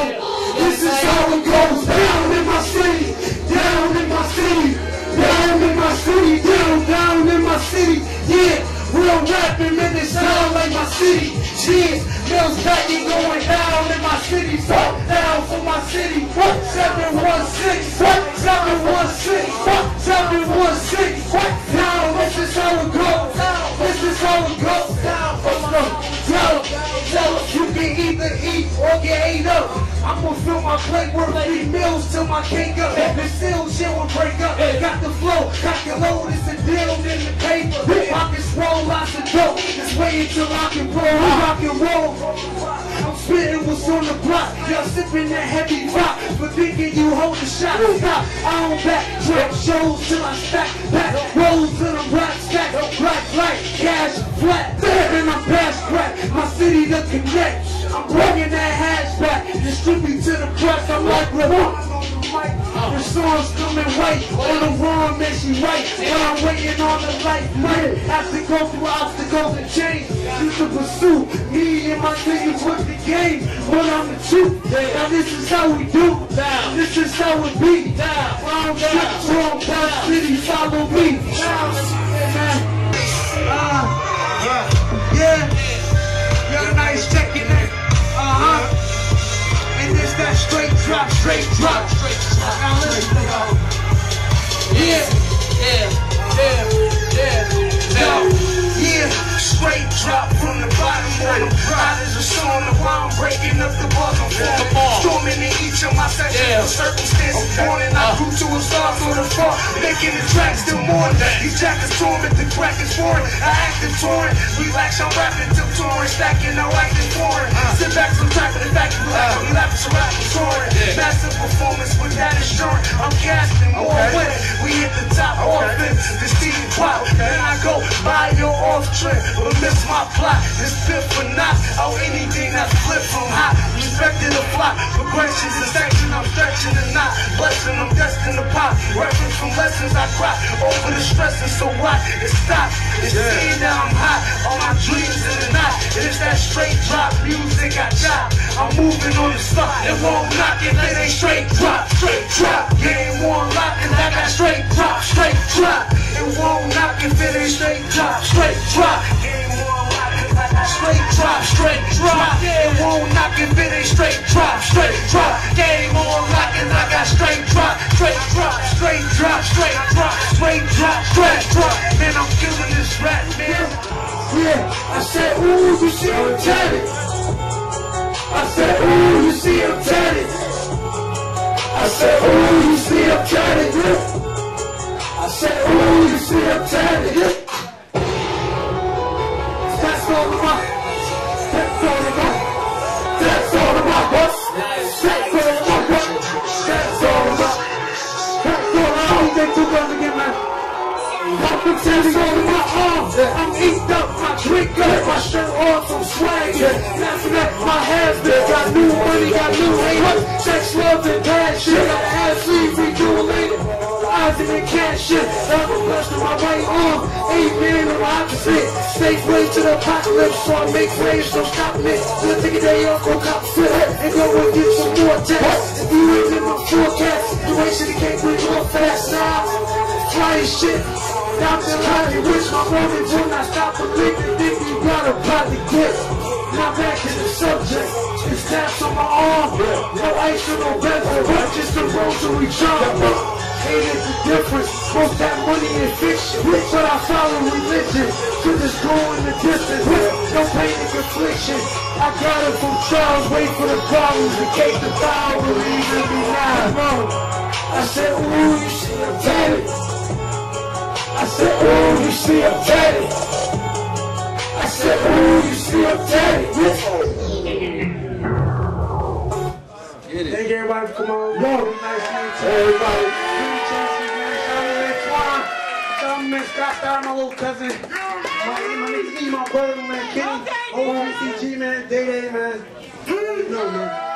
This is how it goes down in my city, down in my city, down in my city, down, down in my city. Yeah, real rapping, man, it sound like my city. Cheers, Mills Becky going down in my city. So down for my city. 716, 716, 716. Down, this is how it goes. This is how it goes down. Can either eat or get ate up. I'm gonna fill my plate worth three meals till my cake up. And still shit will break up. Got the flow, got the load, it's a deal in the paper. Pockets swole, lots of dope. Just wait until I can roll, rock and roll. I'm spitting what's on the block. Y'all sipping that heavy rock. But thinking you hold the shot. Stop, I don't back. Trap shows till I stack. Back rolls till I'm black stack. Black light, cash flat. And I'm past crack. My city to connect. I'm bringing that hash back. Distribute to the press. I'm like Ravon on the mic. The song's coming right. On the wrong, man, she right. While I'm waiting on the light. Might have to go through obstacles and change. You to pursue me and my niggas with the game. But I'm the truth. Now this is how we do. This is how it be. Shit, strong, down city, follow me. That straight drop, straight drop. Now listen, yeah, yeah, yeah, yeah. Yeah, straight drop from the bottom of the Riders are showing the bomb, breaking up the bottom. Storming in each of my sections, the circumstances born and I uh. grew to a star for the fall. Making the tracks still more. These jackets torn, but the crack is foreign. I acted torn, relax, I'm rapping till touring, stacking, no acting foreign. Sit I'm casting more it. We hit the top offense, this team pop. Then I go buy your off trip, but miss my plot. This fit for not, oh anything that's flip from hot. Respecting the flock, progressions and section, I'm stretching the knot. Blessing, I'm destined to pop. Reference from lessons I cry over the stressing, so what? It stops. It's seeing that I'm hot. All my dreams in the night. It's that straight drop music I drop. I'm moving on the spot. It won't knock it, it ain't straight drop. Straight drop. Game one lock and I got straight drop. Straight drop. It won't knock if it ain't straight drop. Straight drop. Game one lock and I got straight drop. Straight drop. It won't knock if it ain't straight drop. Straight drop. Game on lock and I got straight drop. Straight drop. Straight drop. Straight drop. Straight drop. Straight drop. Man, I'm killing this rap, man. Yeah, I said, ooh, you see I'm tatted. Said, ooh, you see I'm tatted. I said, ooh, you see I'm tatted. I said, ooh, you see I'm tatted. Yeah. That's all about. That's all about. That's all about. What? That's all about. What? That's all about. That's all about. Too much again, to the on my arms. I'm inked up, my drink up, my shirt off, I'm swagging. Laughing at my husband, got new money, got new haters. Sex, love, and passion. Got an ass sleeve, rejuvenated. Eyes in the cash shit. I'm a blessed on my right arm. On my opposite. Stay way to the apocalypse, so I make waves, so stop me. Gonna take a day off, go cop fit, and go and get some more tests. If you ain't in my forecast, the way shit can't breathe real fast now. Flying shit. Stop the line, wish my moment will not stop believing. Think you got a body grip. Now back to the subject. It's taps on my arm. No ice or no bezel, but just a rosary charm. Hate is the difference. Most that money is fiction. But I follow religion. To this go in the distance. No pain and confliction. I got it from Charles. Wait for the problems. In case the power will even be now. I said, ooh, you see I'm tatted. I said, ooh, you see I'm tatted. I said, ooh, you see I'm tatted. Thank you everybody for coming on. Yo, nice meeting you. Everybody. Shout out, man, Scott Starr, my little cousin. My, my nigga E, my brother, man, Kenny. OMCG, man, Day Day, man. You know, man.